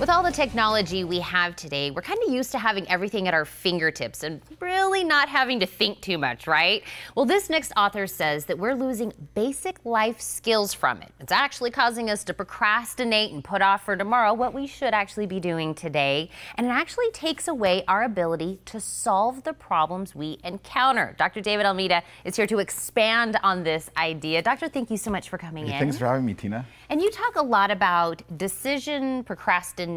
With all the technology we have today, we're kind of used to having everything at our fingertips and really not having to think too much, right? Well, this next author says that we're losing basic life skills from it. It's actually causing us to procrastinate and put off for tomorrow what we should actually be doing today. And it actually takes away our ability to solve the problems we encounter. Dr. David Almeida is here to expand on this idea. Doctor, thank you so much for coming hey, in. Thanks for having me, Tina. And you talk a lot about decision procrastination.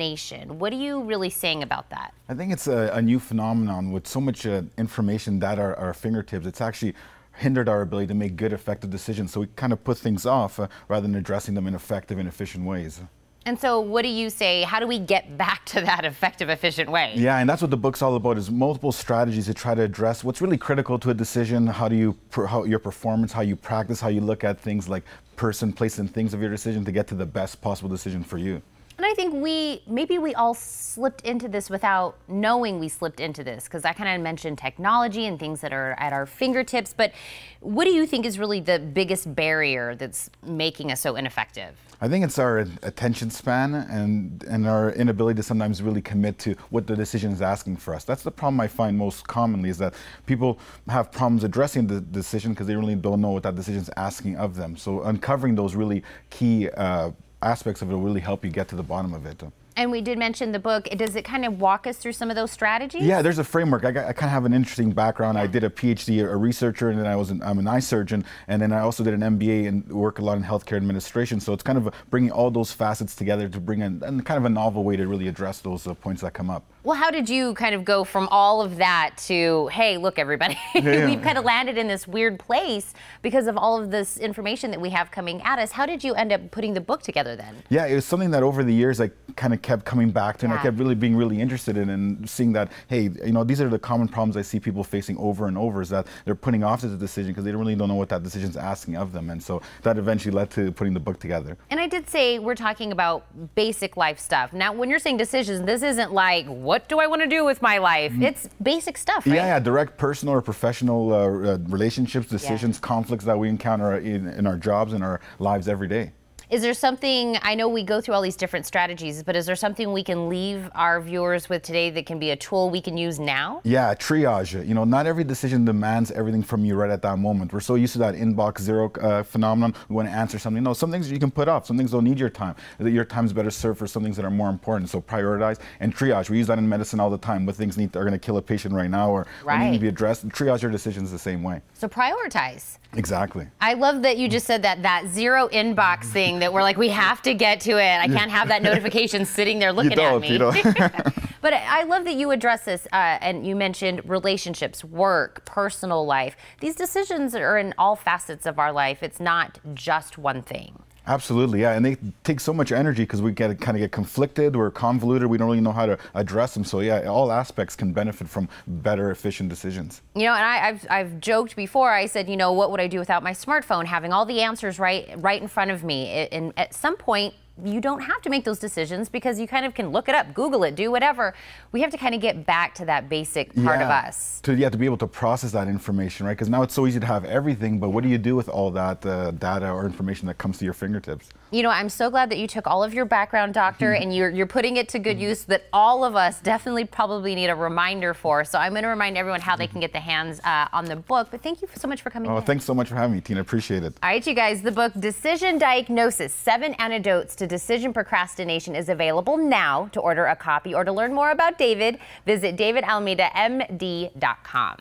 What are you really saying about that? I think it's a, a new phenomenon with so much uh, information that are at our fingertips. It's actually hindered our ability to make good, effective decisions. So we kind of put things off uh, rather than addressing them in effective and efficient ways. And so what do you say, how do we get back to that effective, efficient way? Yeah, and that's what the book's all about is multiple strategies to try to address what's really critical to a decision, how do you, how, your performance, how you practice, how you look at things like person, place, and things of your decision to get to the best possible decision for you. And I think we, maybe we all slipped into this without knowing we slipped into this, because I kind of mentioned technology and things that are at our fingertips. But what do you think is really the biggest barrier that's making us so ineffective? I think it's our attention span and, and our inability to sometimes really commit to what the decision is asking for us. That's the problem I find most commonly is that people have problems addressing the decision because they really don't know what that decision is asking of them. So uncovering those really key uh, aspects of it will really help you get to the bottom of it. And we did mention the book. Does it kind of walk us through some of those strategies? Yeah, there's a framework. I, got, I kind of have an interesting background. Yeah. I did a PhD, a researcher, and then I was an, I'm an eye surgeon, and then I also did an MBA and work a lot in healthcare administration. So it's kind of bringing all those facets together to bring in and kind of a novel way to really address those uh, points that come up. Well, how did you kind of go from all of that to, hey, look, everybody, yeah. we've kind of landed in this weird place because of all of this information that we have coming at us. How did you end up putting the book together then? Yeah, it was something that over the years I kind of kept coming back to, and yeah. I kept really being really interested in and seeing that, hey, you know, these are the common problems I see people facing over and over is that they're putting off this decision because they really don't know what that decision is asking of them. And so that eventually led to putting the book together. And I did say we're talking about basic life stuff. Now, when you're saying decisions, this isn't like, what do I want to do with my life? Mm. It's basic stuff, right? Yeah, yeah, direct personal or professional uh, uh, relationships, decisions, yeah. conflicts that we encounter in, in our jobs and our lives every day. Is there something, I know we go through all these different strategies, but is there something we can leave our viewers with today that can be a tool we can use now? Yeah, triage. You know, not every decision demands everything from you right at that moment. We're so used to that inbox zero uh, phenomenon. We want to answer something. No, some things you can put off. Some things don't need your time. Your time's better served for some things that are more important. So prioritize and triage. We use that in medicine all the time. What things need are going to kill a patient right now or, right. need to be addressed. Triage your decisions the same way. So prioritize. Exactly. I love that you just said that that zero inbox thing that we're like we have to get to it. I can't have that notification sitting there looking at me. but I love that you address this uh, and you mentioned relationships, work, personal life. These decisions are in all facets of our life. It's not just one thing. Absolutely, yeah, and they take so much energy because we get kind of get conflicted, we're convoluted, we don't really know how to address them. So yeah, all aspects can benefit from better, efficient decisions. You know, and I, have I've joked before. I said, you know, what would I do without my smartphone? Having all the answers right right in front of me. And at some point, you don't have to make those decisions because you kind of can look it up, Google it, do whatever. We have to kind of get back to that basic part yeah, of us. To, yeah, to be able to process that information, right? Because now it's so easy to have everything, but what do you do with all that uh, data or information that comes to your fingertips? You know, I'm so glad that you took all of your background, doctor, hmm. and you're, you're putting it to good hmm. use that all of us definitely probably need a reminder for. So I'm going to remind everyone how they hmm. can get the hands uh, on the book. But thank you so much for coming Oh, in. thanks so much for having me, Tina. Appreciate it. All right, you guys, the book Decision Diagnosis, Seven Antidotes to to decision procrastination is available now. To order a copy or to learn more about David, visit davidalmeidamd.com.